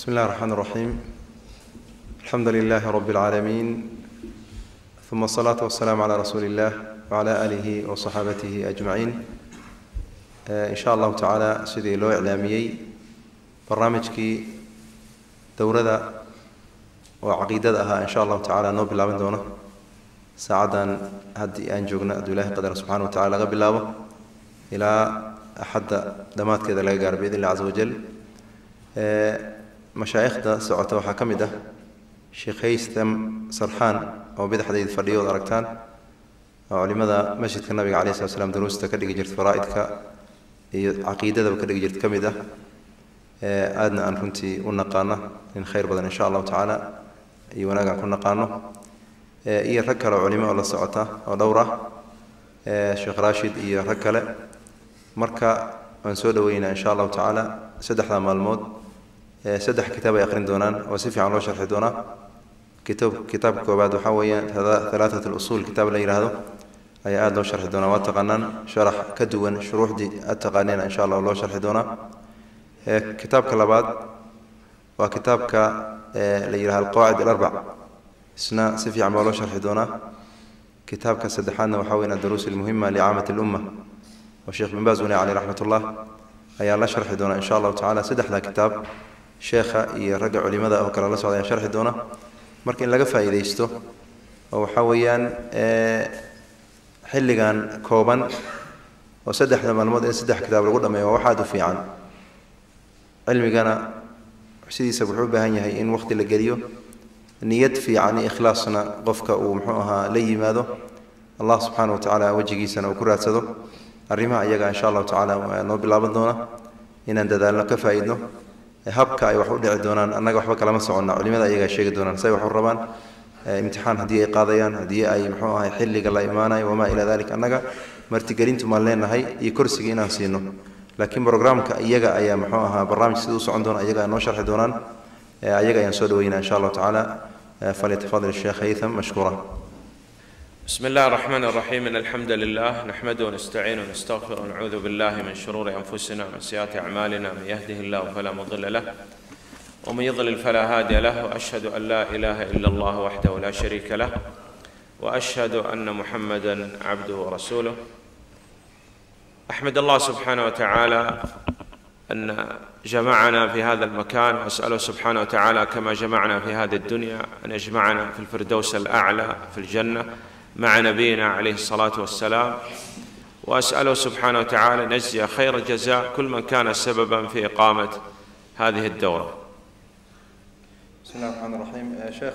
بسم الله الرحمن الرحيم الحمد لله رب العالمين ثم الصلاة والسلام على رسول الله وعلى آله وصحابته أجمعين إن شاء الله تعالى سيدي لو إعلامي برنامج كي دورة وعقيدة إن شاء الله تعالى نوب الله من دونه سعدا هدي أنجونا دوله قدر سبحانه وتعالى قبل الله إلى أحد دمات كذا لا يقارب بإذن الله عز وجل أه mashaa'ikhda socota waxaa ka mid ah sheekh haystam sarxaan oo badaxdayda fadhiyo od aragtaan oo culimada masjidka nabiga caleyh slat slam duruusta ka dhigi jirta faraa'idka iyo caqiidadaba ka dhigi jirta ka mid ah aadna aan runtii u naqaano nin khayr badan insha allahu tacaala iyo wanaag aan ku naqaano iyo rag kale oo culimo oo la socota oo dhowr ah sheekh raashid iyo rag kale marka waan soo dhaweynaa insha allahu tacaala saddexdaa maalmood سدح كتاب يقرن دونان وسيفي عن روش شرح دونا. كتاب كتاب كوباد هذا ثلاثة الأصول كتاب لا يراه أي آد لو شرح دونا واتقنن شرح كدون شروح دي التقنين إن شاء الله لو شرح دونا. إيه، كتاب كلابات وكتاب كا ك إيه، ليرها القواعد الأربع. سنا سيفي عن روش شرح دونا. كتاب كسدحان وحوينا الدروس المهمة لعامة الأمة. والشيخ بن بازوني عليه رحمة الله. أي الله شرح دونا إن شاء الله تعالى سدح ذا كتاب. Sheekha iyo ragga culimada oo kale la socda ayaan sharxi doona marka in laga faa'iidaysto oo waxaa weeyaan xilligan kooban oo saddexda maalmood in saddex kitaab lagu dhameeyo waa wax aada u fiican. Cilmigana sidiisa wuxuu u baahan yahay in waqti la geliyo niyad fiican ikhlaasna qofka uu muxuu ahaa la yimaado. Allah subxaana wa tacaala wejigiisana uu ku raadsado. Arrimaha iyaga insha allahu tacala noo bilaaban doona inaan dadaalno ka faa'iidno habka ay wax u dhici doonaan annaga waxba kalama soconna. Culimada ayagaa sheegi doonaan say wax u rabaan imtixaan haddii ay qaadayaan haddii ay muxuu ahay xilliga la imaanayo wamaa ilaa dalik annaga martigelintu maan leenahay iyo korsiga inaan siino. Laakiin brograamka iyaga ayaa muxuu ahaa barnaamij siduu u socon doona iyaga noo sharxi doonaan ayaga ayaan soo dhaweynaa insha allahu tacaala. Falyatafadal sheekh haytham mashkuura. بسم الله الرحمن الرحيم. إن الحمد لله نحمده ونستعين ونستغفر ونعوذ بالله من شرور أنفسنا ومن سيئات أعمالنا. من يهده الله فلا مضل له ومن يضلل فلا هادي له. وأشهد أن لا إله إلا الله وحده لا شريك له. وأشهد أن محمدا عبده ورسوله. أحمد الله سبحانه وتعالى أن جمعنا في هذا المكان. وأسأله سبحانه وتعالى كما جمعنا في هذه الدنيا أن يجمعنا في الفردوس الأعلى في الجنة. مع نبينا عليه الصلاة والسلام وأسأله سبحانه وتعالى أن يجزي خير الجزاء كل من كان سببا في إقامة هذه الدورة. بسم الله الرحمن الرحيم. شيخ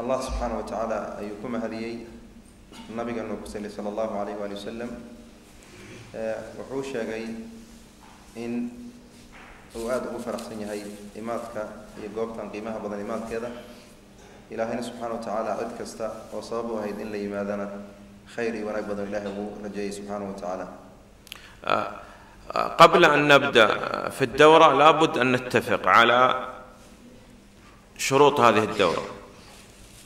الله سبحانه وتعالى أيكم هديي. النبي قال صلى الله عليه وآله وسلم wuxuu sheegay in uu aada ugu faraxsan yahay imaadka iyo goobtan qiimaha إلهنا سبحانه وتعالى tacaala cid kasta oo sabab u ahayd in la سبحانه وتعالى. آه، آه، قبل أن نبدأ آه، في الدورة لابد أن نتفق على شروط هذه الدورة.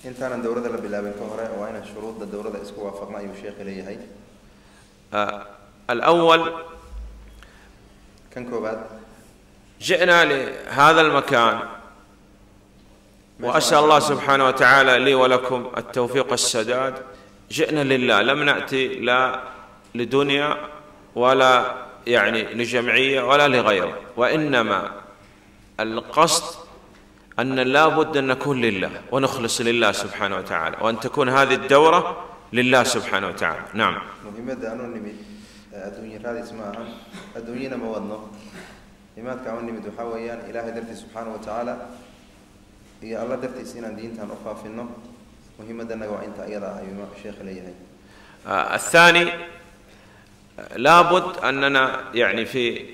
أنت أنا الدورة اللي بلابين كهرة وأين الشروط؟ الدورة اللي اسكوا وافقنا أي شيخ لي هاي. الأول كان كوباد. جئنا لهذا المكان. وأسأل الله سبحانه وتعالى لي ولكم التوفيق والسداد جئنا لله لم نأتي لا لدنيا ولا يعني لجمعية ولا لغيره وإنما القصد أن لا بد أن نكون لله ونخلص لله سبحانه وتعالى وأن تكون هذه الدورة لله سبحانه وتعالى. نعم. iyo alla dartiisa inaan diintan u faafino muhiimadanaga waa intaa iyada ayuu sheekh leeyahay الثاني لابد أننا يعني في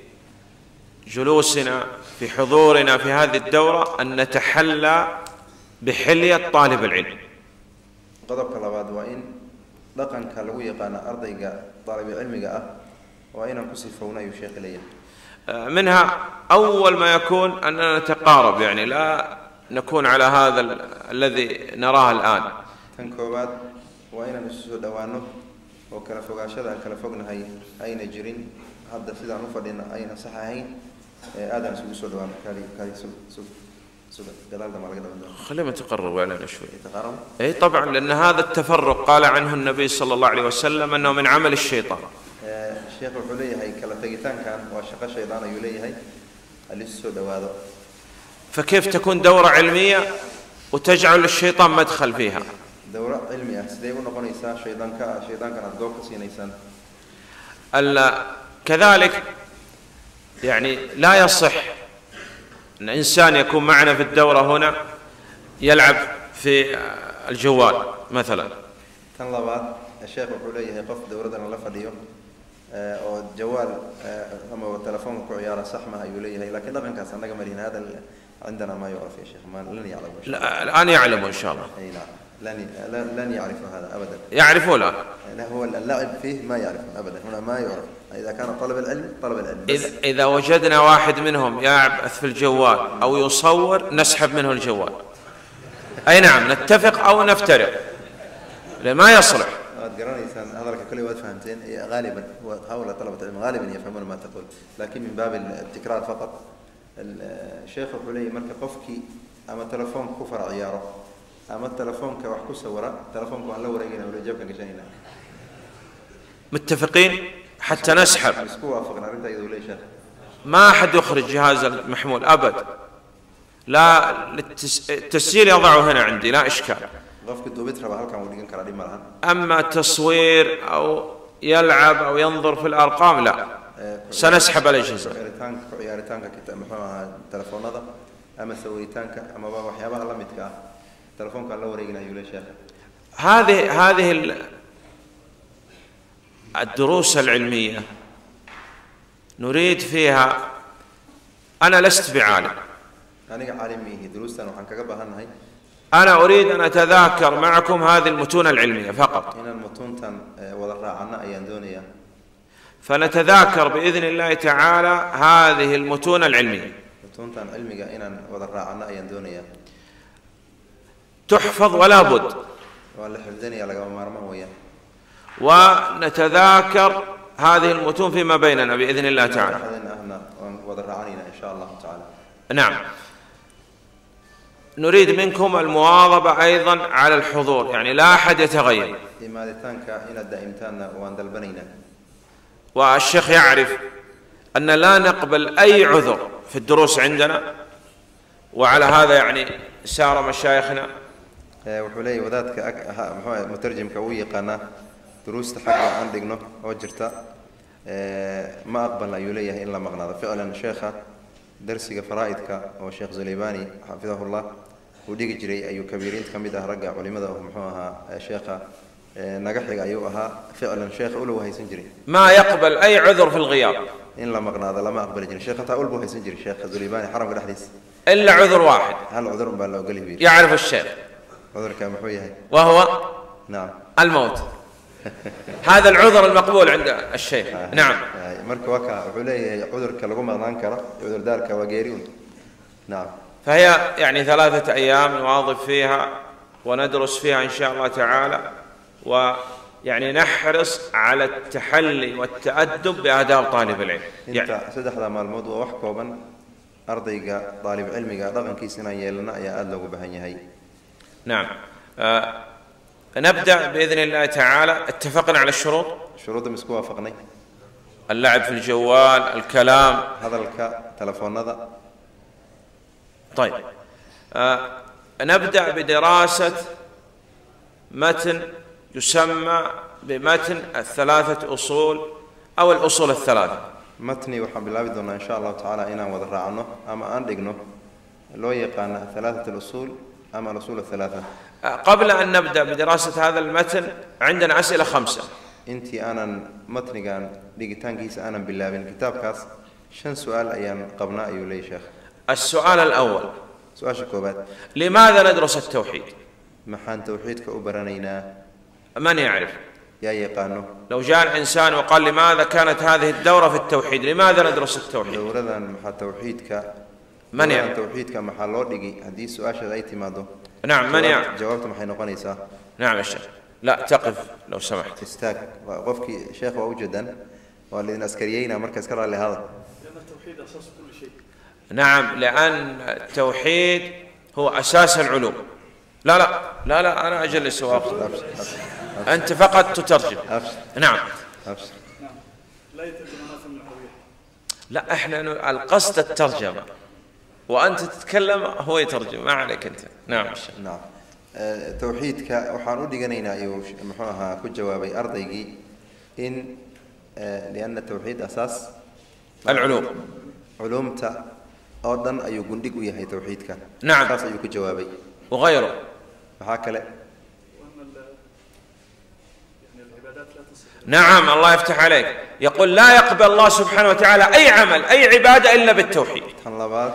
جلوسنا في حضورنا في هذه الدورة أن نتحلى بحلية طالب العلم. قدرك الله بعد وإن لقن كالوية قانا أرضي طالب العلم أه، وإن كسفونا يشيق لي. آه، منها أول ما يكون أننا نتقارب يعني لا نكون على هذا الذي نراه الآن. تنكوبات وين إيه، خلينا نتقرب علينا شوي. اي طبعا لأن هذا التفرق قال عنه النبي صلى الله عليه وسلم أنه من عمل الشيطان. إيه، الشيخ الحلي هاي كلا تجتان كان وشقة شيطان يلي هاي اللي سود وانو فكيف تكون دورة علمية وتجعل الشيطان مدخل فيها؟ دورة علمية. شيطان شيطان كان دوك كذلك يعني لا يصح أن إنسان يكون معنا في الدورة هنا يلعب في الجوال مثلا. تنلبات الشيخ بقوله قف دورة الله oo jawaal ama telefoonka ku ciyaara saxma ayuu leeyahay lakiin dhaqankaas annaga marihin hadal عندنا ما يعرف يا شيخ ما لن يعلم لا الآن يعلموا إن شاء الله. إي نعم لن لن- يعرف هذا ابدا. يعرفوا الان لا هو اللعب فيه ما يعرف ابدا. هنا ما يعرف. إذا كان طلب العلم طلب العلم. بس. إذا إذا وجدنا واحد منهم يبحث في الجوال أو يصور نسحب منه الجوال. أي نعم نتفق أو نفترق. ما يصلح. garanaysaan hadalka kale waad fahamteen iyo غالبا هؤلاء طلبة العلم غالبا يفهمون ما تقول. لكن من باب التكرار فقط الشيخ وحو لي مركا قفكي أما تلفون كفر عياره. أما التلفون كوح كسورة تلفون كوان لو رأينا ولو جابك نجاينا متفقين؟ حتى نسحب. ما أحد يخرج جهاز المحمول أبد. لا التسجيل يضعه هنا عندي لا إشكال. أما تصوير أو يلعب أو ينظر في الأرقام لا. سنسحب على الجزء هذه هذه الدروس العلمية. نريد فيها. أنا لست بعالم أنا أريد أن أتذاكر معكم هذه المتون العلمية فقط. فنتذاكر بإذن الله تعالى هذه المتون doonayaa تحفظ ولا بد. ونتذاكر هذه المتون فيما بيننا بإذن الله تعالى. نعم. نريد منكم المواظبة أيضا على الحضور يعني لا أحد يتغير imaaditaanka inaad daa'imtaanna waan dalbanaynaa والشيخ يعرف أن لا نقبل أي عذر في الدروس عندنا وعلى هذا يعني سار مشايخنا. آه، وحولي وذاتك مترجم كوي قناة دروس تحقق عندنا وجرتا آه، ما اقبل يولية إلا مغناطه فعلا شيخة درسك فرائدك أو شيخ زليباني حفظه الله. وديك جري اي كبيرين كم ده رجع ولماذا هم شيخة؟ نجحك أيوها فعلا شيخ أقوله وهي ما يقبل أي عذر في الغياب. إن لم أقنع هذا لما أقبل جري شيخ تقول وهي سنجري. شيخ زليباني حرم قد حديث إلا عذر واحد. هل عذر بل لو قلي بير يعرف الشيخ. عذر كان محوية هي. وهو؟ نعم. الموت. هذا العذر المقبول عند الشيخ. آه. نعم. آه، مرك وكا علي عذر كالغم أنكرة عذر دارك وقيريون نعم. فهي يعني ثلاثة أيام نواظب فيها وندرس فيها إن شاء الله تعالى. ويعني نحرص على التحلي والتأدب بآداب طالب العلم. أنت يعني سدح هذا الموضوع وحكوبا أرضي طالب علمي رغم كي سنة يلنا يا أدلو بهني هي. نعم. آه نبدأ بإذن الله تعالى اتفقنا على الشروط. شروط مسكوة وافقني. اللعب في الجوال، الكلام. هذا الك تلفون هذا. طيب. آه نبدأ بدراسة متن تسمى بمتن الثلاثة أصول أو الأصول الثلاثة. متني وحب الله بدنا إن شاء الله تعالى إنا وضرعنا أما أن لقنا لو يقان ثلاثة الأصول أما الأصول الثلاثة؟ أه، قبل أن نبدأ بدراسة هذا المتن عندنا أسئلة خمسة. أنت أنا متني كان لقيتان كيس أنا بالله من كتاب كاس. شن سؤال أيام قبناء يولي شيخ؟ السؤال الأول. سؤال شكوبات لماذا ندرس التوحيد؟ محان توحيد كأبرانينا من يعرف؟ يا أي قانون لو جاء الإنسان وقال لماذا كانت هذه الدورة في التوحيد لماذا ندرس التوحيد؟ دورة توحيدك من يعرف؟ توحيدك محلو دقي هذه سؤال أي تماده نعم من يعرف؟ جوابته ما حين نعم الشيخ لا تقف لو سمحت. استاك وقفك شيخ وجدا والذين عسكريين مركز كرة لهذا لأن التوحيد أساس كل شيء. نعم لأن التوحيد هو أساس العلوم. لا لا لا لا أنا أجلس وأقف. أنت فقط تترجم. نعم. لا إحنا القصد الترجمة. وأنت تتكلم هو يترجم. ما عليك أنت. نعم. نعم. نعم. أه، توحيدك ك وحنو دجنينا يوش كجوابي أرضيجي إن أه، لأن التوحيد أساس العلوم. علوم تا أيو أيو ويا هي توحيدك نعم. أساس أيو كجوابي وغيره. بحكلا نعم الله يفتح عليك. يقول لا يقبل الله سبحانه وتعالى أي عمل أي عبادة إلا بالتوحيد. طلبات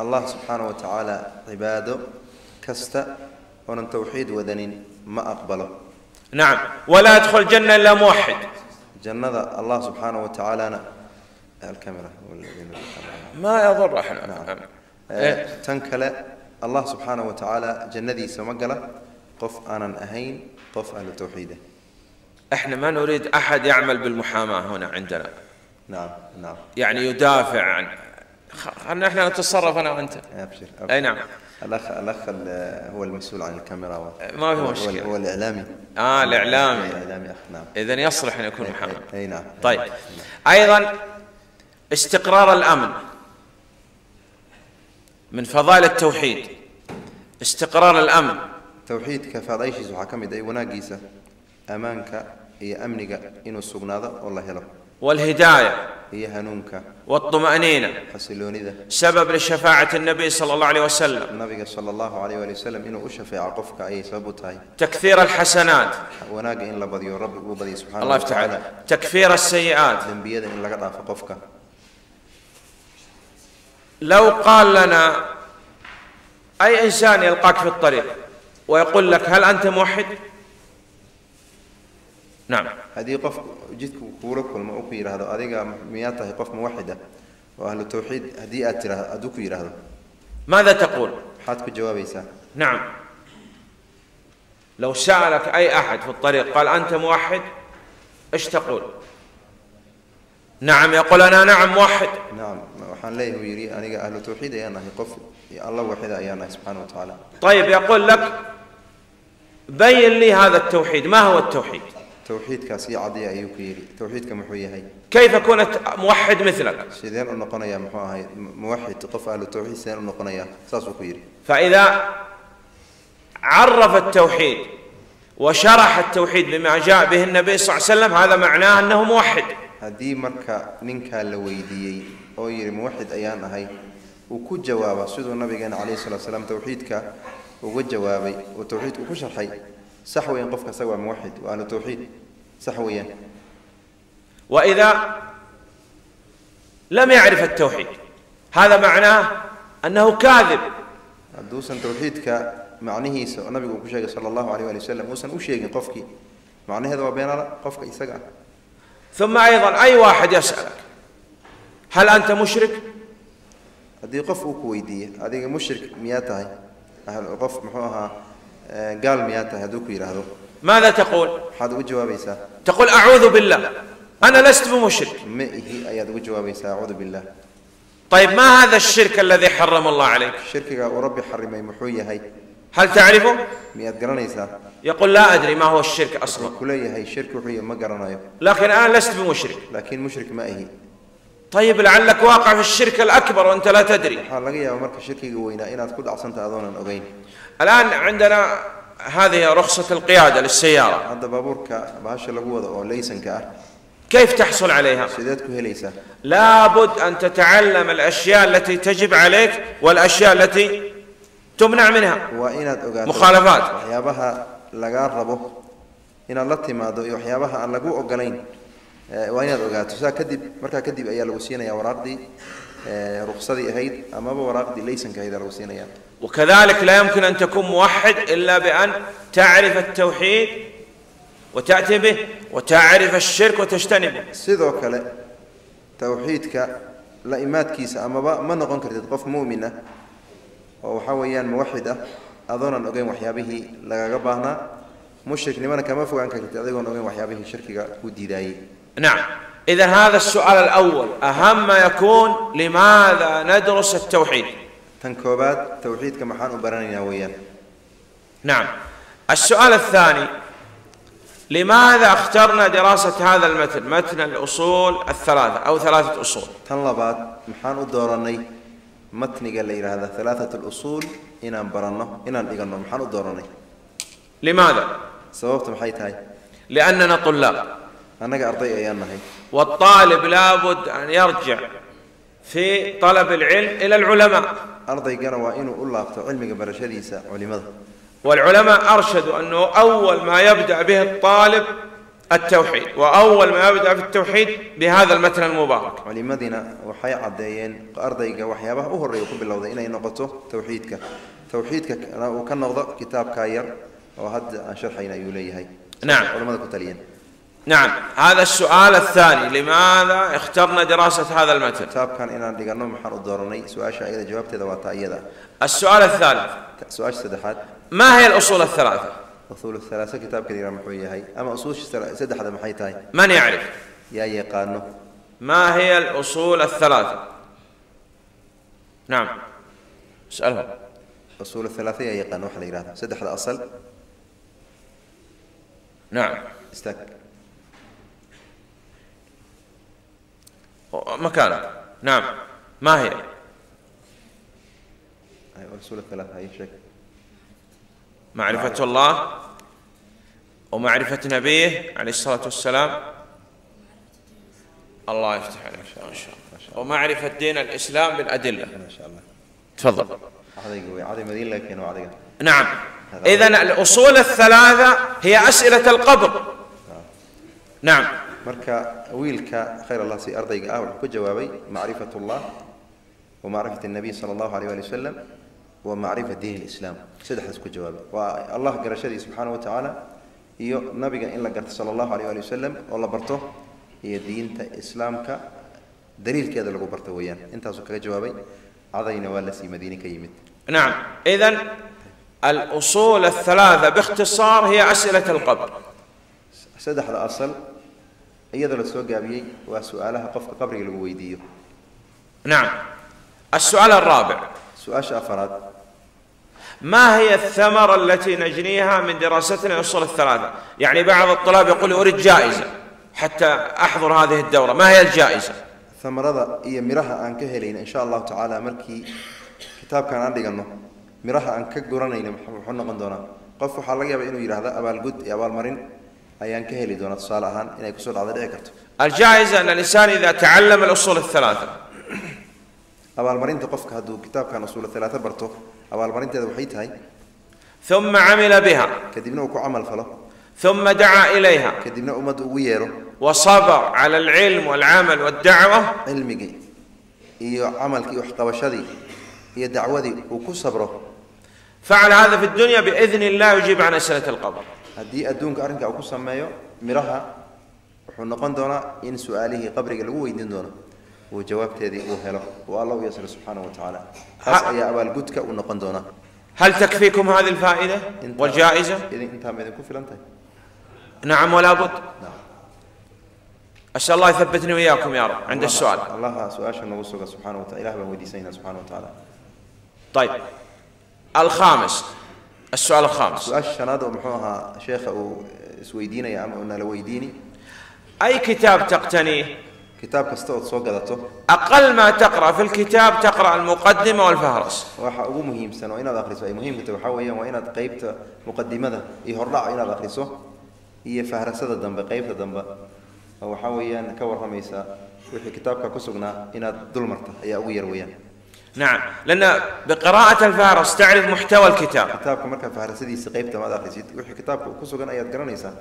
الله سبحانه وتعالى عباده كست ونن توحيد وذنين ما أقبله. نعم. ولا يدخل الجنة إلا موحد. جنة الله سبحانه وتعالى أنا الكاميرا. ما يضر إحنا نعم. نعم. آه، إيه؟ تنكل الله سبحانه وتعالى جنذي سمقلة. قف أنا أهين قف على توحيده. إحنا ما نريد أحد يعمل بالمحاماة هنا عندنا. نعم نعم. يعني يدافع عن خ- خلنا إحنا نتصرف أنا وأنت. أبشر أي نعم. الاخ الأخ ال- هو المسؤول عن الكاميرا و- ما في مشكلة. هو الإعلامي. آه الإعلامي. الإعلامي أخ نعم. اذا يصلح أن يكون محامي اي نعم. طيب. أيضا استقرار الأمن من فضائل التوحيد. استقرار الأمن. towxiidka faadayshiisa waxaa ka mid ah هي أمنك إنو السقناضة والله يلو والهداية هي هنونك والطمأنينة حسلون إذا سبب لشفاعة النبي صلى الله عليه وسلم النبي صلى الله عليه وسلم إنه أشفع قفك أي سبب تكثير الحسنات وناق إن لبضي رب وبضي سبحانه الله يفتح عليك تكثير السيئات ذن بيد إن لقطع فقفك لو قال لنا أي إنسان يلقاك في الطريق ويقول لك هل أنت موحد؟ نعم. هذه قف جدك كورك كل ما أكير هذا أديك مياته قف موحدة. وأهل التوحيد هذه أترى أدوك يرى هذا ماذا تقول؟ حاتك الجواب يسا نعم. لو سألك أي أحد في الطريق قال أنت موحد إيش تقول؟ نعم يقول أنا نعم موحد. نعم. وحان ليه يري أنا أهل التوحيد يانا يقف. يا الله وحدة الله سبحانه وتعالى. طيب يقول لك بين لي هذا التوحيد. ما هو التوحيد؟ توحيد كاسي عادي أيو كيري توحيد كم هي كيف كنت موحد مثلك؟ سيدنا النقنا يا محاي موحد تقف على التوحيد سيدنا النقنا يا ساسو كيري فإذا عرف التوحيد وشرح التوحيد بما جاء به النبي صلى الله عليه وسلم هذا معناه أنه موحد. هذه مركة من كان أو يري موحد أيان هاي. وكل جوابه. سيد النبي عليه الصلاة والسلام توحيدك وكل جوابي. وتوحيد وكل شرحي. سحويا قفك سوى موحد وأهل التوحيد سحويا. وإذا لم يعرف التوحيد هذا معناه أنه كاذب. الدوسا توحيد ك معنيه النبي وكشاك صلى الله عليه وسلم وسن وشيك قفكي؟ معنى هذا وبين قفك يسقع. ثم أيضا أي واحد يسألك هل أنت مشرك؟ هذه قف كويدية هذه مشرك مياتها أهل قف محوها قال مياتا هذوك يراهو ماذا تقول؟ هذا وجواب عيسى تقول أعوذ بالله. أنا لست بمشرك. ما هي اي هذا وجواب عيسى أعوذ بالله. طيب ما هذا الشرك الذي حرم الله عليك؟ الشرك وربي حرم محوية هي هل تعرفه؟ مئات قرن يقول لا أدري ما هو الشرك أصلا. كلية هي شرك وحية ما قرن لكن أنا لست بمشرك. لكن مشرك ما هي. طيب لعلك واقع في الشرك الأكبر وأنت لا تدري. حال لقيا مركز الشرك قوينا. أنا تقول أصلا هذول الآن عندنا هذه رخصة القيادة للسيارة. هذا بابور كباشا أو ليسن كيف تحصل عليها؟ سيدتك هي ليس لابد أن تتعلم الأشياء التي تجب عليك والأشياء التي تمنع منها. مخالفات. وحيابها لقار ربو إن الله تماد إيه، وحيابها أن لقو أقلين إيه، وإن أدوغاتو ساكدب مركا كدب أيال وسينا يا وراغدي آه، رخصتي هيد أما بوراق دي ليس كهيدا روسينا وكذلك لا يمكن أن تكون موحد إلا بأن تعرف التوحيد وتأتي به وتعرف الشرك وتجتنبه. سيدو كلا توحيد لا إمات كيسة أما با ما نقول كرت مؤمنة. أو حويان موحدة أظن أن أقيم وحيابه لغبهنا مشرك لمن كما فوق عنك كرت أقيم وحيابه شركة ودي داي نعم. إذا هذا السؤال الأول أهم ما يكون لماذا ندرس التوحيد؟ تنكوبات توحيد كما حان برنيا نعم. السؤال الثاني لماذا اخترنا دراسة هذا المتن؟ متن الأصول الثلاثة أو ثلاثة أصول. تنلبات محان الدورني متن قال لي هذا ثلاثة الأصول إن برنا إن إجنا محان الدورني لماذا؟ سببت محيط هاي. لأننا طلاب. أنا أرضي أيامنا هي والطالب لابد أن يرجع في طلب العلم إلى العلماء. أرضي قنا وإن الله علمي قبل شريسة علماء والعلماء أرشدوا أنه أول ما يبدأ به الطالب التوحيد وأول ما يبدأ في التوحيد بهذا المتن المبارك. علماء دينا وحياة عديين أرضي قنا وحياة به أهر يقول بالله إلى نقطه توحيدك. توحيدك وكان نغضى كتاب كاير وهد أنشر حين يولي نعم. علماء كتليين نعم. هذا السؤال الثاني. لماذا اخترنا دراسة هذا المتن؟ تاب كان إنا دقنا محر الدورني سؤال شيء إذا جوابت إذا وطأ إذا السؤال الثالث. سؤال سدحات ما هي الأصول الثلاثة؟ أصول الثلاثة كتاب كثير محوية هاي. أما أصول سدحات محيط هاي؟ من يعرف؟ يا يقانو. ما هي الأصول الثلاثة؟ نعم. اسألها أصول الثلاثة يا يا قانو حليلاتها سدحات أصل نعم. استك مكانك. نعم. ما هي؟ usuul halaasa ay sheeg معرفة الله ومعرفة نبيه عليه الصلاة والسلام. الله يفتح عليك ما شاء الله. ومعرفة دين الإسلام بالأدلة. ma sha allah تفضل. نعم. إذا الأصول الثلاثة هي أسئلة القبر. نعم. مركا ويلكا خير الله سي أرضي قاول جوابي معرفة الله ومعرفة النبي صلى الله عليه وسلم ومعرفة دين الإسلام سيد حسكو جوابي والله قرشدي سبحانه وتعالى يو نبي إن الله قرت صلى الله عليه وسلم والله برتو هي دين إسلام كا دليل كذا لو برتو ويان أنت سكر جوابي عضينا ولا سي مدينك يمت نعم إذا الأصول الثلاثة باختصار هي أسئلة القبر سدح الأصل iyadoo la soo gaabiyey waa su-aalaha qofka qabriga lagu weydiiyo نعم السؤال الرابع su-aasha afaraad ما هي الثمرة التي نجنيها من دراستنا الأصول الثلاثة يعني بعض الطلاب يقول أريد جائزة حتى أحضر هذه الدورة ما هي الجائزة amarada iyo miraha aan ka helayna insha allahu tacaala markii kitaabkan aan dhiganno miraha aan ka guranayna muxuu noqon doonaa qof waxaa laga yaaba inuu yidhaahda abaalgud iyo أيان كهلي دونات صالحان إن يكسر العضلة ذكرت الجائز أن الإنسان إذا تعلم الأصول الثلاثة. أبا المرين تقفك هذا كتاب كان أصول الثلاثة برتو. أبا المرين تذهب حيت هاي. ثم عمل بها. كدبنا وكو عمل فلو. ثم دعا إليها. كدبنا أمد ويرو وصبر على العلم والعمل والدعوة. علمي جي. هي عملك يحتوى شذي هي دعوة ذي وكو صبره. فعل هذا في الدنيا بإذن الله يجيب عن أسئلة القبر. Haddii adduunka arrinka uu ku sameeyo miraha wuxuu noqon doonaa in su-aalihii qabriga lagu weydiin doono uu jawaabteedii uu helo uu alla u yasiro subxaana wa tacaala taas ayaa abaalgudka uu noqon doonaa هل تكفيكم هذه الفائدة والجائزة نعم ولا بد نعم. أسأل الله يثبتني وإياكم يا رب عند السؤال suga subxaana wa taala ilah baan weydiisanayna subxana wa tacaala طيب الخامس السؤال الخامس. سؤال الشناد ومحوها شيخ أو سويديني يا عم لويديني. أي كتاب تقتنيه؟ كتاب كستوت سوغلاتو أقل ما تقرأ في الكتاب تقرأ المقدمة والفهرس. واح هو مهم سنة وين اخر سؤال مهم كتب حويا وين قيبت مقدمة يهرع وين اخر سؤال هي فهرسة ذنب قيبت ذنب أو حويا كور هميسا وفي كتابك كسوغنا هنا دول مرته هي اوير ويانا نعم. لأن بقراءة الفارس تعرف محتوى الكتاب. كتابك مرك فارسدي سقيبته ماذا خسيت وحي كتابك كسوغن ايات قرانيسا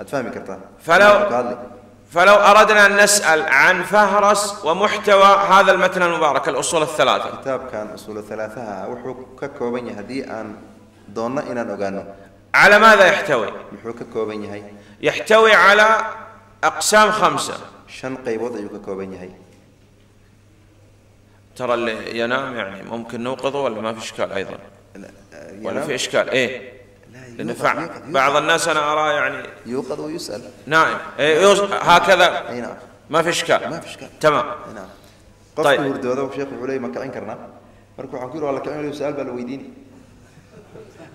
اتفهمي كتاب فلو فلو أردنا أن نسأل عن فهرس ومحتوى هذا المتن المبارك الأصول الثلاثة. كتاب كان أصول الثلاثة. وحو ككوبن يهدي أن دونا إن أن على ماذا يحتوي؟ وحو ككوبن يحتوي على أقسام خمسة. شن قيبود ايو ككوبن ترى اللي ينام يعني ممكن نوقظه ولا ما في إشكال أيضا؟ ولا؟ في إشكال؟ إيه. لا، لأن بعض الناس أنا أراه يعني يوقظ ويسأل. نائم. إيه هكذا. أي نعم. ما في إشكال. ما في إشكال. تمام. نعم. طيب. sheekh wuxuu leeyahay ma kicin karnaa marka waxaan ku yidhi waa la kicin su-aal baa la weydiini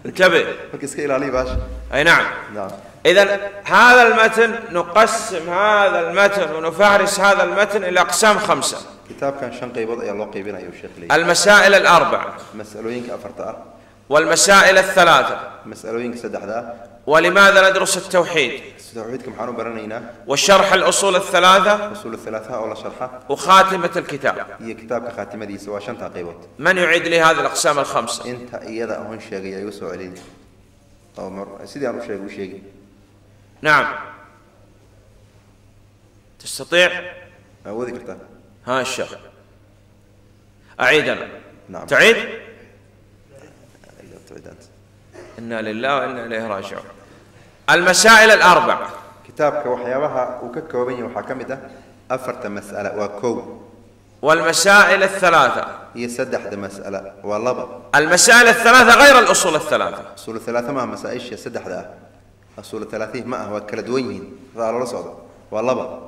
انتبه. marka iska ilaaliya أي نعم. nacam إذا هذا المتن نقسم هذا المتن ونفهرس هذا المتن إلى أقسام خمسة. كتاب كان شنقي وضع الوقي يا شيخ لي. المسائل الأربعة. مسألوين كأفرتار والمسائل الثلاثة. مسألوين كسد أحدها ولماذا ندرس التوحيد؟ التوحيد كم حارو برنينا. وشرح الأصول الثلاثة. أصول الثلاثة أولا شرحها وخاتمة الكتاب. هي كتاب كخاتمة دي سوا شن تعقيبت من يعيد لي هذه الأقسام الخمسة؟ أنت إذا هون يا يوسف علي. أو مر سيدي أنا شيء نعم. تستطيع؟ وذكرته ها الشيخ. أعيد أنا. نعم. تعيد؟ تعيد أنت إنا لله وإنا إليه راجعون. المسائل الأربعة الأربع. كتابك وحيارها وكك وبني وحاكمدة أفرت مسألة وكو والمسائل الثلاثة. هي سدح مسألة والله المسائل الثلاثة غير الأصول الثلاثة. أصول الثلاثة ما مسائل يا سدح ذا أصول ثلاثية ما هو كلا دوين فعلى رصده والله بقى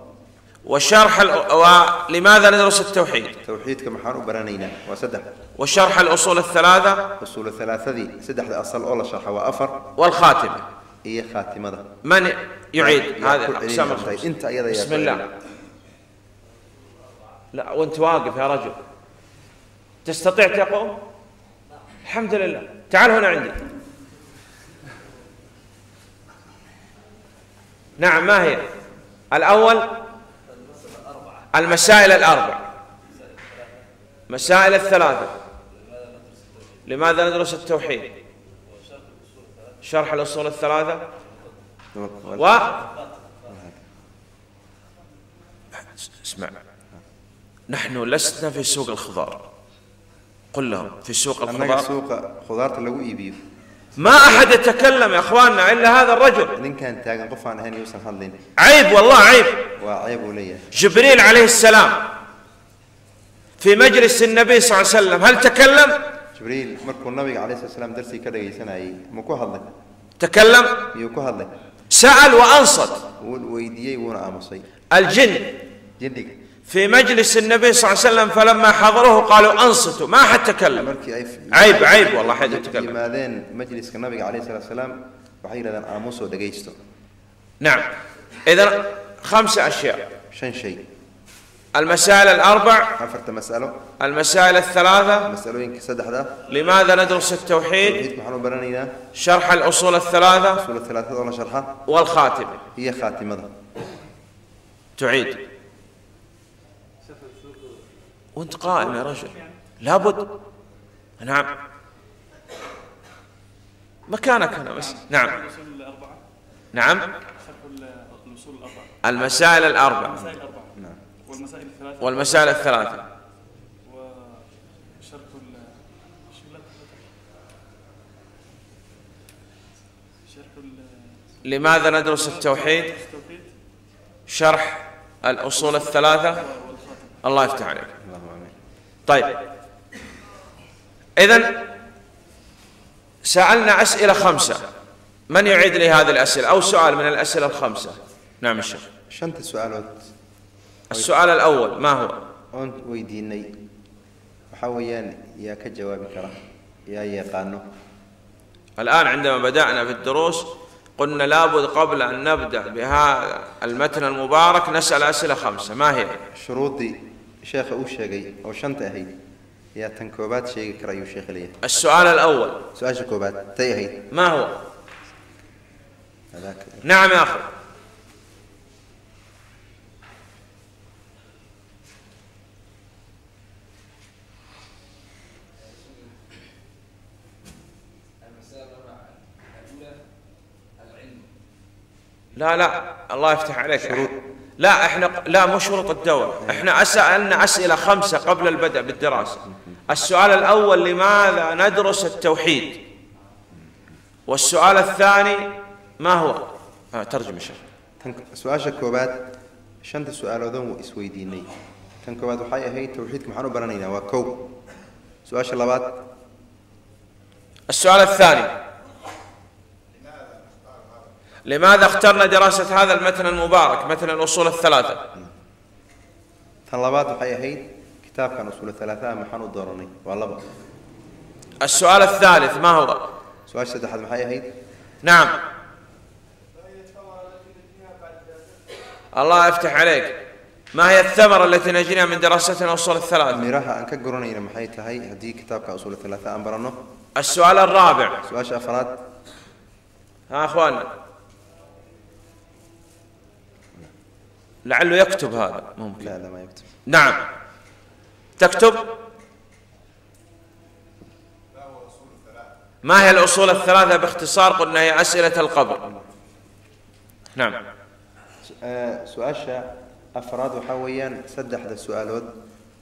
والشرح ال... ولماذا ندرس التوحيد؟ توحيد كما حارو برانينا وسدح. والشرح الأصول الثلاثة؟ أصول الثلاثة ذي. سدح أصل أول شرح وأفر. والخاتمة. هي خاتمة ذا. من يعيد هذه أقسام الخمسة أنت يا بسم الله. لا وأنت واقف يا رجل. تستطيع تقوم؟ الحمد لله. تعال هنا عندي. نعم ما هي؟ الأول؟ المسائل الأربع. مسائل الثلاثة. لماذا ندرس التوحيد؟ شرح الأصول الثلاثة. و؟ اسمع. نحن لسنا في سوق الخضار. قل لهم في سوق الخضار؟ suuqa khudaarta lagu iibiyo ما أحد يتكلم يا أخواننا إلا هذا الرجل. إن كان قفان هني يوسف خلين عيب والله عيب. وعيب لي جبريل عليه السلام في مجلس النبي صلى الله عليه وسلم هل تكلم؟ جبريل مركو النبي عليه الصلاة درسي كذا سنه مكو هذا. تكلم؟ يوكو هذا. سأل وأنصت. الجن. في مجلس النبي صلى الله عليه وسلم فلما حضروه قالوا أنصتوا ما حد تكلم. عيب عيب والله حد يتكلم. لماذين مجلس النبي عليه الصلاة والسلام وحيل إذا اموس ودقيستو نعم. إذا خمسه أشياء. شن شيء؟ المسائل الأربع. عفرت مسألة. المسائل الثلاثة. مساله ينكسد هذا لماذا ندرس التوحيد؟ شرح الأصول الثلاثة. الأصول الثلاثة والخاتمة. هي خاتمة. تعيد. وانت قائم يا رجل. لابد. نعم. مكانك هنا بس. نعم. نعم. المسائل الأربع المسائل الأربعة. والمسائل الثلاثة. والمسائل الثلاثة ال- لماذا ندرس التوحيد؟ شرح الأصول الثلاثة. الله يفتح عليك. طيب. إذا سألنا أسئلة خمسة. من يعيد لي هذه الأسئلة؟ أو سؤال من الأسئلة الخمسة. نعم الشيخ. shanta su-aalood السؤال الأول ما هو؟ waxaa weeyaan yaa ka jawaabi kara yaa yaqaano الآن عندما بدأنا في الدروس قلنا لابد قبل أن نبدأ بهذا المتن المبارك نسأل أسئلة خمسة. ما هي؟ shuruuddii شيخ أو شيخي أو شنطة هي. يا تنكوبات شيخ كرايو شيخ ليه. السؤال الأول. سؤال شكوبات تي هي. ما هو؟ هذاك. نعم يا أخي. لا لا. الله يفتح عليك. شروط. لا إحنا لا مو شروط الدورة إحنا سألنا أسئلة خمسة قبل البدء بالدراسة. السؤال الأول لماذا ندرس التوحيد؟ والسؤال الثاني ما هو؟ آه ترجم يا شيخ shanta su-aaloodan wuu isweydiinay tan koobaad waxay ahayd tawxiidka maxaan u baranaynaa waa kow su-aasha labaad السؤال الثاني لماذا اخترنا دراسة هذا المتن المبارك متن الأصول الثلاثة؟ طلبات حيحين كتاب كان أصول الثلاثة محن الدرني والله السؤال الثالث ما هو؟ سؤال شد أحد محيحين نعم. الله يفتح عليك. ما هي الثمرة التي نجنيها من دراستنا أصول الثلاثة؟ ميراها أنك قروني إلى محيط هاي هدي كتاب أصول الثلاثة أمبرانو. السؤال الرابع. سؤال شافرات ها أخوانا لعله يكتب هذا. ممكن. لا لا ما يكتب. نعم. تكتب؟ ما هي الأصول الثلاثة باختصار قلنا هي أسئلة القبر. نعم. سؤال أفراد وحويا سد أحد السؤال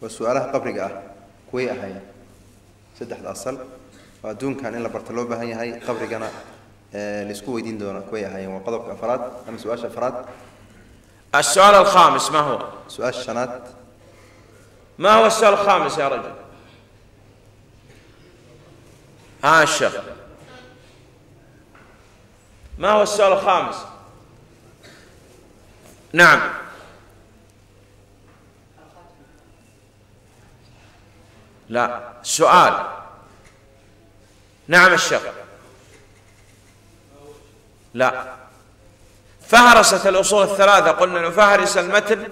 وسؤاله قبر قاه كوي أهيا سد أحد أصل. ودون كان إلا برتلوبة هي هي قبر قنا آه، لسكو يدين دونا. كوي أهيا وقضب أفراد. أم سؤال أفراد السؤال الخامس ما هو؟ su-aasha shanaad ما هو السؤال الخامس يا رجل؟ ها الشيخ. ما هو السؤال الخامس؟ نعم. لا سؤال. نعم الشيخ. لا. فهرست الأصول الثلاثة قلنا نفهرس المتن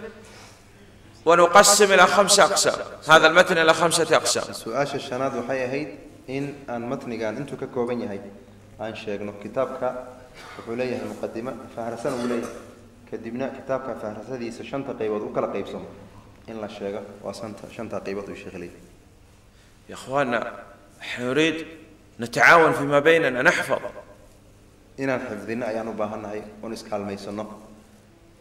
ونقسم إلى خمسة أقسام. هذا المتن إلى خمسة أقسام. سؤال الشناد وحي هيد. إن أن متن قال أنتم ككوبين هاي أن شيخنا كتابك وحولي المقدمة فهرسنا ولي كدبنا كتابك فهرس هذه سشنت قيود وكلا قيب سوم إن لا شيخ وسنت شنت قيود وشغلي. يا إخواننا نريد نتعاون فيما بيننا نحفظ. إن حفظنا أيان وباهنا هاي ونسكال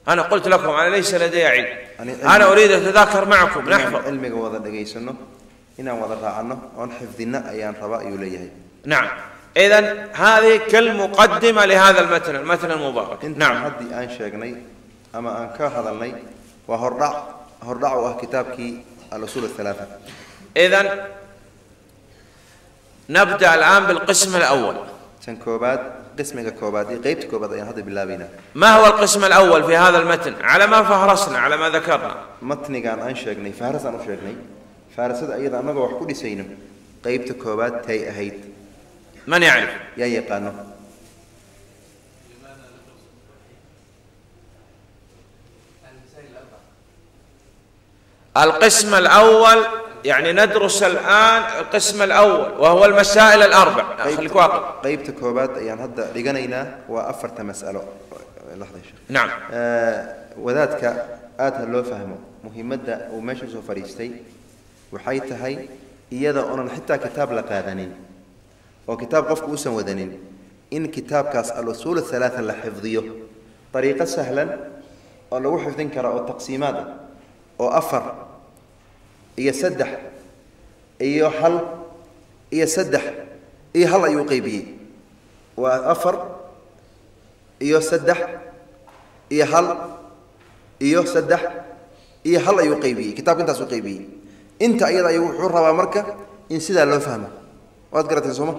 أنا قلت لكم أنا ليس لدي علم أنا, أنا أريد أتذاكر معكم نحفظ. علم وضع دقي سنة إن وضع عنه أن حفظنا أيان ربا يليه نعم. إذا هذه كالمقدمة لهذا المثل المثل المبارك. نعم. حدي أن شاقني أما أن كهضلني وهرع هرع وكتابك الأصول الثلاثة. إذا نبدأ الآن بالقسم الأول. تنكوبات قسم كوبادي غيبت كوبادي يعني هذا بالله ما هو القسم الأول في هذا المتن؟ على ما فهرسنا على ما ذكرنا. متني قال ان شقني فهرس أنا شقني فهرس أيضا ما هو كل سين قيبت كوباد تي أهيت. من يعرف؟ يا يقانو القسم الأول يعني ندرس الآن القسم الأول وهو المسائل الأربع. طيب، خليك واقف. قيبتك هو يعني هذا لقنينا وأفرت مسألة. لحظة يا شيخ. نعم. آه، وذاتك اتى لو فهمه مهمة ومش سو فريستي وحيت هي يدا أنا حتى كتاب لقادني. وكتاب قف وسن ودنين. إن كتاب كاس الاصول الثلاثة لحفظيه طريقة سهلا. ولو حفظن كرا التقسيمات وافر iyo saddex iyo hal iyo saddex iyo hal ayuu qeybiyey waa afar iyo saddex iyo hal iyo saddex iyo hal ayuu qaybiyey. Kitaabka intaasuu qaybiyey. Inta iyada ayuu wuxuu rabaa marka in sidaa loo fahmo. Waad garateen sooma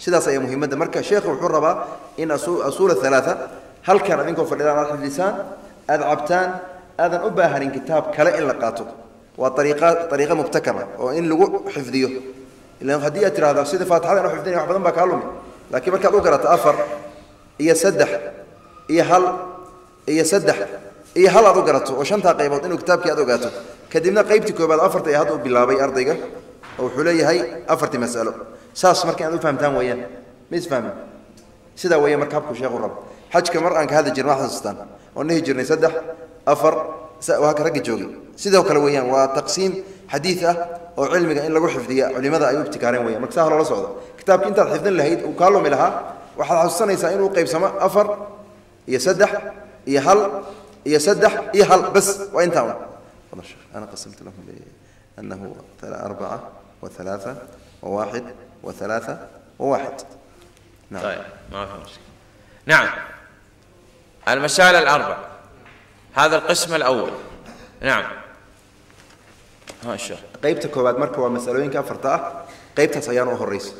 sidaas ayaa muhiimadda. Marka sheekhu wuxuu rabaa in asu- asuul athalaatha halkan adinkoo fadhidaan aad xifdisaan aad cabtaan aadan u baahanin kitaab kale in la qaato وطريقة طريقة مبتكرة. وإن لو حفظيه لأن هدية ترى هذا. سيد فاتحة هذا حفظني وحفظن بكالومي لكن بكال أقرا تأفر هي سدح. هي هل. هي سدح. هي هل أقرأته وشن تقيب إنه كتاب كي أقرأته كدمنا قيبتك وبعد أفرت هذا بالله أرضيك أو حلي هاي أفرت مسألة. ساس مركي أنا فهمتها وياه ميز فهمه. سيدا ويا مركب وشيخ الرب. حج كمرأة هذا جرمه أحسن ستان ونهي سدح. أفر. وهاك رج جوجي سيدو كلا وتقسيم حديثه وعلم إن لا روح علم هذا أيوب تكارين ويان مكتاه الله صعده كتاب كنت حفظن لهيد وكالو ملها وحد حسنا يسائل وقيب سما أفر يسدح يهل يسدح يهل بس وين تاون الله أنا قسمت لهم ب أنه أربعة وثلاثة وواحد وثلاثة وواحد نعم طيب ما في مشكلة نعم المشاعر الاربعه هذا القسم الأول. نعم. ها شاء قيبت كوباد مركو مسألوين كافرتا قيبت سيان وهو الرئيس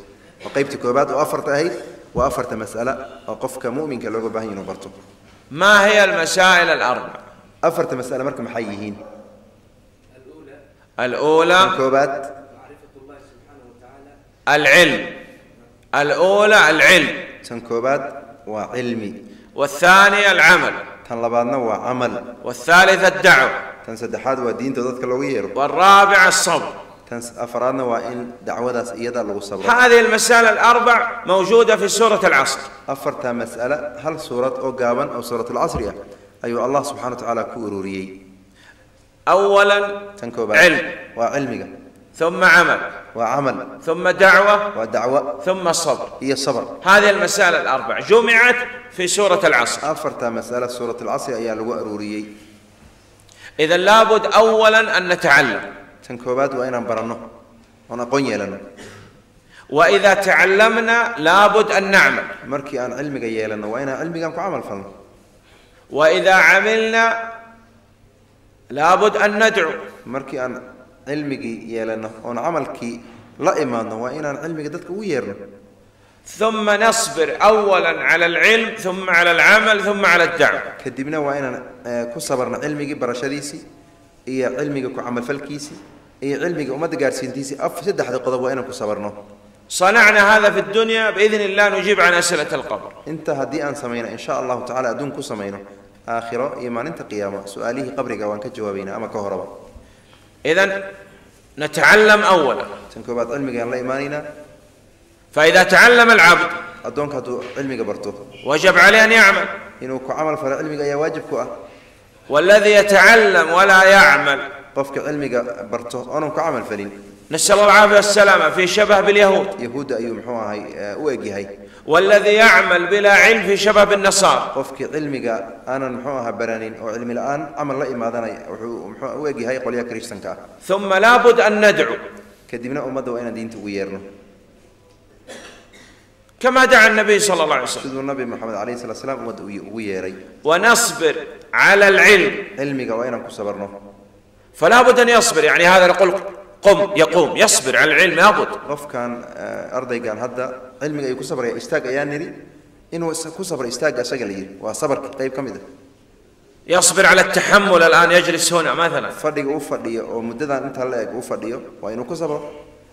وقيبت كوباد وافرتا هي وافرتا مسألة. وقفك كمؤمن كالوغو باهين وبرتو ما هي المسائل الأربع؟ افرت مسألة مركو محييين الأولى. الأولى. كوباد العلم. الأولى العلم. تنكوبات وعلمي. والثانية العمل. كان لبعضنا وعمل والثالث الدعوة كان سدحات ودين تذكر لغير والرابع الصبر. كان أفرادنا وإن دعوة يدا الصبر هذه المسألة الأربع موجودة في سورة العصر. أفرت مسألة هل سورة أو قابن أو سورة العصر يا؟ أيوة الله سبحانه وتعالى كوروري أولا علم. وعلمك. ثم عمل. وعمل. ثم دعوة. ودعوة. ثم صبر. هي الصبر هذه المسألة الأربع جمعت في سورة العصر. أفرت مسألة سورة العصر يا الوأروري إذا لابد أولا أن نتعلم. تنكوبات وين أنبرنا هنا لنا. وإذا تعلمنا لابد أن نعمل. مركي أن علمي جاي لنا. وين علمي جاكو عمل فلنا وإذا عملنا لابد أن ندعو. مركي أن علمي يلنا أن عملك لا إيمان وإن علمي قدتك ويرنا ثم نصبر أولا على العلم ثم على العمل ثم على الدعوه كدبنا وإن كصبرنا علمي برشاديسي هي علمي كعمل فلكيسي هي علمي وما تقار سينتيسي أفسد أحد وإن كصبرنا صنعنا هذا في الدنيا بإذن الله نجيب عن أسئلة القبر. انت هدي أن سمينا إن شاء الله تعالى أدون سمينا آخرة إيمان انت قيامة سؤاله قبرك وأنك جوابينا. أما كهرباء. إذا نتعلم أولا. تنكبات علمك الله إيمانينا. فإذا تعلم العبد أدونك علمك برتو وجب عليه أن يعمل. إنه كعمل فلا علمك يا واجب كوا والذي يتعلم ولا يعمل. قفك علمك برتو أنا كعمل فلين. نسأل الله العافية والسلامة في شبه باليهود. يهود أيوم حوا هاي آه، هاي. والذي يعمل بلا علم في شباب النصارى. قفك علمي قال أنا محوها برانين وعلمي الآن ام الله ما دنا ويجي هاي قول يا كريستنكا ثم لابد أن ندعو. كدمنا أمد وين دين تويرنا كما دعا النبي صلى الله عليه وسلم. النبي محمد عليه الصلاة والسلام أمد ويري. ونصبر على العلم. علمي قال وين صبرنا فلا بد أن يصبر. يعني هذا يقول قم يقوم يصبر على العلم لابد. قف كان آه، أرضي قال هذا cilmiga ay ku sabraya istaag ayaa niri inuu ku sabra istaaga isaga la yiri waa sabarka يصبر على التحمل الآن يجلس هنا مثلا فدي أوفر دي أو أنت لاك أوفر دي وينو كسبه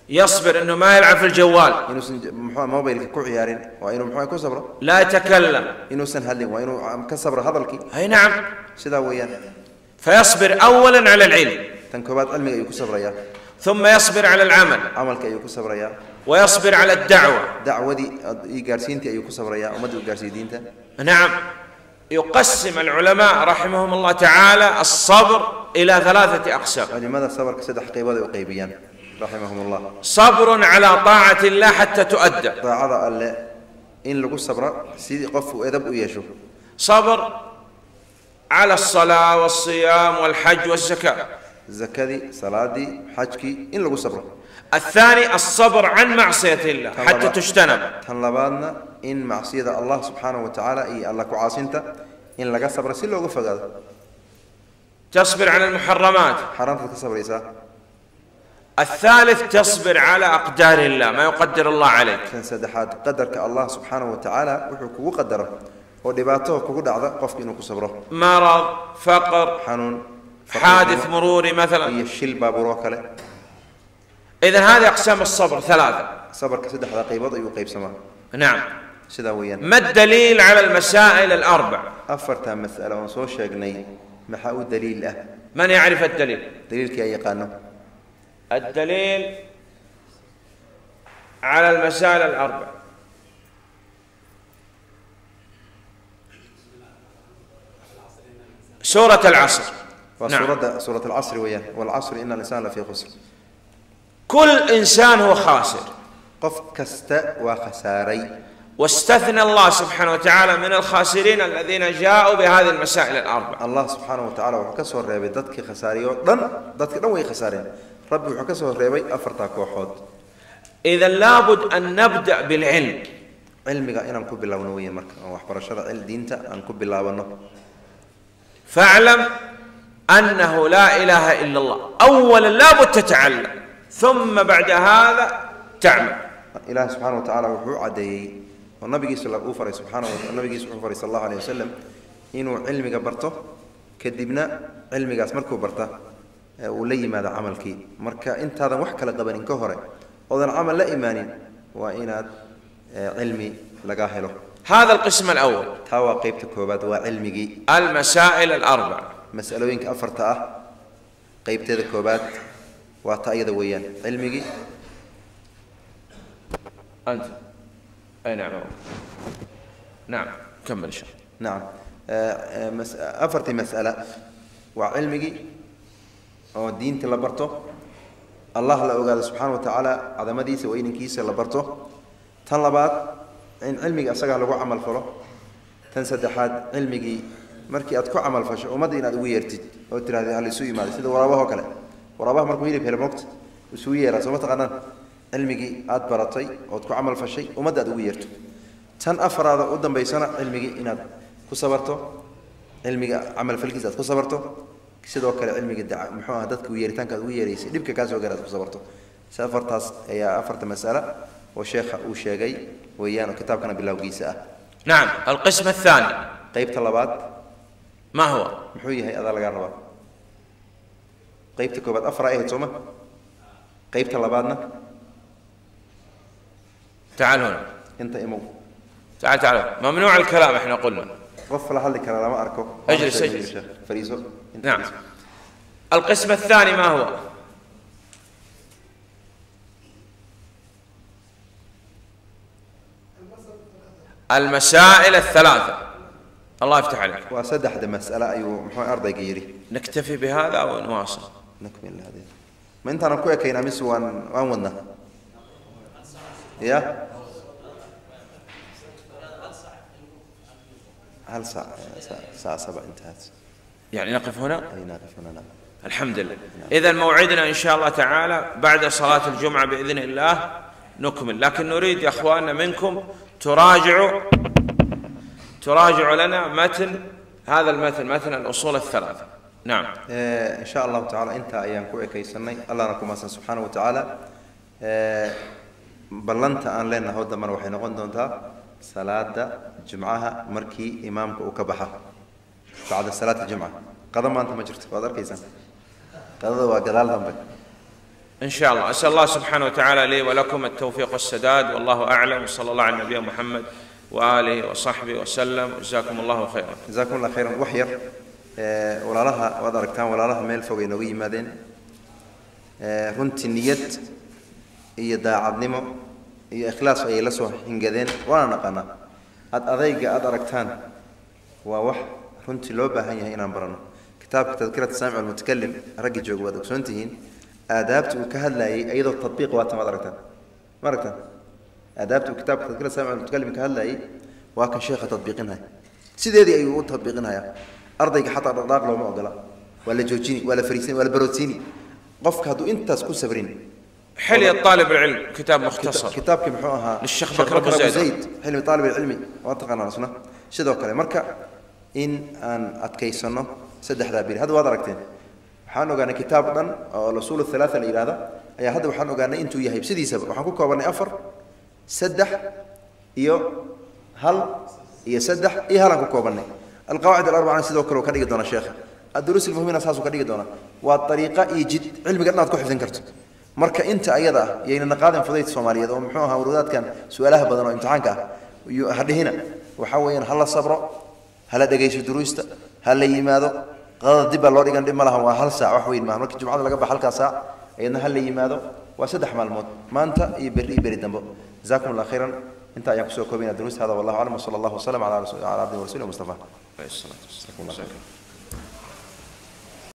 يصبر إنه ما يلعب في الجوال إنه سن محوا ما بيلك كوع يارين وينو محوا كسبه لا يتكلم إنه سن هلي وينو كسبه هذا الكي هاي نعم شذا ويان فيصبر أولا على العلم تنكبات علمي يكسب ريا ثم يصبر على العمل عمل كي يكسب ريا ويصبر على الدعوة. دعوة دي يا نعم. يقسم العلماء رحمهم الله تعالى الصبر إلى ثلاثة أقسام. لماذا ماذا صبر كسيد حقيبة وقيبيا رحمهم الله. صبر على طاعة الله حتى تؤدى. طاعة الله. إن لقوا الصبر سيدي قف وإذب ويشوف صبر على الصلاة والصيام والحج والزكاة. زكذي صلادي حجكي إن لغو صبر. الثاني الصبر عن معصية الله حتى تجتنب. تنلبادنا إن معصية الله سبحانه وتعالى إي الله كعاصنت إن لغا صبر سي لغو فقد تصبر على المحرمات. حرام فك صبر إيسا. الثالث تصبر على أقدار الله ما يقدر الله عليك. تنسى دحات قدرك الله سبحانه وتعالى وحكو وقدره ودباته كوكو دعضة قفك إنو كو مرض فقر حنون حادث مروري مثلا. يشيل باب وروكله. اذا هذه أقسام الصبر ثلاثة. صبر كسد حلقه وضع وقيب سماء نعم. سداويا ما الدليل على المسائل الأربع؟ افرتها مسألة ونصو شقني. ما هو دليل له؟ من يعرف الدليل؟ دليل كي أي قانون. الدليل على المسائل الأربع. سورة العصر. نعم. سورة العصر وياه. والعصر إن الإنسان لفي خسر. كل إنسان هو خاسر. قف كست وخساري. واستثنى الله سبحانه وتعالى من الخاسرين الذين جاءوا بهذه المسائل الأربع الله سبحانه وتعالى وحكسه الرئيبي دتك خساري ودن دتك نوي خساري ربي وحكسه الرئيبي أفرتك وحود. إذا لابد أن نبدأ بالعلم. علمي إن نكب الله ونوية مركة وحبر الشرع. علم دينتا نكب الله ونوية فاعلم أنه لا إله إلا الله. أولا لابد تتعلم. ثم بعد هذا تعمل. إله سبحانه وتعالى وحو عدي. والنبي صلى الله عليه وسلم سبحانه وتعالى النبي صلى الله عليه وسلم إنه علمي قبرته كدبنا علمي قاسمك قبرته ولي ماذا عمل كي مركا إنت هذا وحكى لقبن كهرة. وذا العمل لا إيمان وأنا علمي لقاهله. هذا القسم الأول. تواقيب تكوبات وعلمي. المسائل الأربع. مسألوينك أفرت أه قيب تذكوبات وأعطى أيضا ويان. علمي أنت. أي نعم. نعم. كمل شر نعم. آه، آه، مس أفرت مسألة. وعلمي أو دين تلبرتو؟ الله لا أقول سبحانه وتعالى هذا ما ديس وين كيس لبرتو. تلبات إن علمي أصدق على عمل فلو. تنسى دحات علمي markii aad ku camal fasho ummadda inaad ugu yeertid oo tirahdid hal isu yimaado sida waraabahoo kale waraabaha markuu hilib helo mogta isugu yeeraa sooma taqaanaan cilmigii aad baratay ood ku camal fashay ummadda aad ugu yeerto tan afaraada u dambaysana cilmigii inaad ku sabarto cilmiga camal falkiisa aad ku sabarto sidoo kale cilmiga muxuu aha dadka yeeritaanka aad ugu yeeraysay dhibka kaa soo gaara aad ku sabarto afartaas ayaa afarta mas'ala oo sheekha uu sheegay weeyaan oo kitaabkana bilowgiisa ah نعم القسم الثاني qaybta labaad ما هو؟ محوية هي هذا الجرب قيبتك وبعد أفرأ إيه قيبت الله بعدنا تعال هنا. أنت إمو. تعال تعال. ممنوع الكلام إحنا قلنا. غفل حل الكلام ما أركو. أجلس أجلس. فريزو. نعم. فريزو. القسم الثاني ما هو؟ المسائل الثلاثة. الله يفتح عليك. waa saddexda mas'ale ayuu muxuu ardayga yidhi نكتفي بهذا أو نواصل نكمل هذه. ما أنت أنا كويس كاين أمس وان وأن ودنا يا؟ هل ساعة ساعة, سبع انتهت؟ يعني نقف هنا؟ أي ناقف هنا نعم. الحمد لله. إذا موعدنا إن شاء الله تعالى بعد صلاة الجمعة بإذن الله نكمل. لكن نريد يا أخواننا منكم تراجعوا تراجعوا لنا متن هذا المتن متن الأصول الثلاثة. نعم. آه إن شاء الله تعالى أنت أيام كويس كيسني الله نكم سبحانه وتعالى. آه بلنت آن لنا هودا مر waxay noqon doontaa salaada jumcaha markii imaamka uu ka baxa bacda salaat jumca qada maanta ma jirto waad arkaysan qadada waa gadaal dambe إن شاء الله. أسأل الله سبحانه وتعالى لي ولكم التوفيق والسداد. والله أعلم. وصلى الله على النبي محمد. وآله وصحبه وسلم. جزاكم الله خيرا. جزاكم الله خيرا. وحير آه، ولا لها وضركتان ولا لها ميل فوق نوي مادين رنت آه، نيت هي داع عظيمة هي إخلاص هي لسوا إنجدين ولا نقنا أت أضيق أدركتان ووح رنت لوبة هي هنا برنا. كتاب تذكرة السامع المتكلم رجع جوا دكتور أنتين آدابت وكهلا أيضا التطبيق واتم أدركتان مركتان آدابت كتاب تذكره سامع المتكلم كهلا اي واكن شيخه تطبيقنا سيدي اي أيوة، و تطبيقنا يا أرضيك حتى الرضاق لو ما اقلا ولا جوجيني ولا فريسيني ولا بروتيني. قفك هذا إنت اسكو سبرين. حلي الطالب العلم كتاب مختصر. كتاب كم حوها للشيخ بكر أبو زيد. حلي الطالب العلمي واتقنا رسنا شدو كلام. مركا. إن أن أتكيسنو. سدح ذابير هذا واضح ركتين. حان وقانا كتاب الرسول الثلاثة الإرادة أي هذا وحان وقانا إنتو يهيب. سيدي سبب. وحان كوكو أفر. Saddex iyo hal iyo saddex iyo halaan ku koobanay alqawaacid alarbacana sidoo kale ka dhigi doona sheekha. Adduruus ilmuhimina saasuu ka dhigi doona waa dariiqa iyo jid cilmiga dhan aad ku xifdin karto. Marka inta ayada ah yayna naqaadin fudayd soomaaliyeed oo muxuu ahaa warudaadkan su'aalaha badan oo imtixaanka ah hadhihina waxaa weeyaan hala sabro hala dhegayso duruusta hala yimaado. Qadada dib baa loo dhigan dhib ma waa hal saac wax weyn maaha. Marka jumcada laga baxa halkaa saac ayadna hala yimaado. Waa saddex maalmood maanta iyo berri iyo beri dambo جزاكم الله خيرا. انت أيام كسو كوبين دروس هذا والله أعلم. وصلى الله وسلم على رسول على عبده ورسوله مصطفى عليه الصلاة والسلام.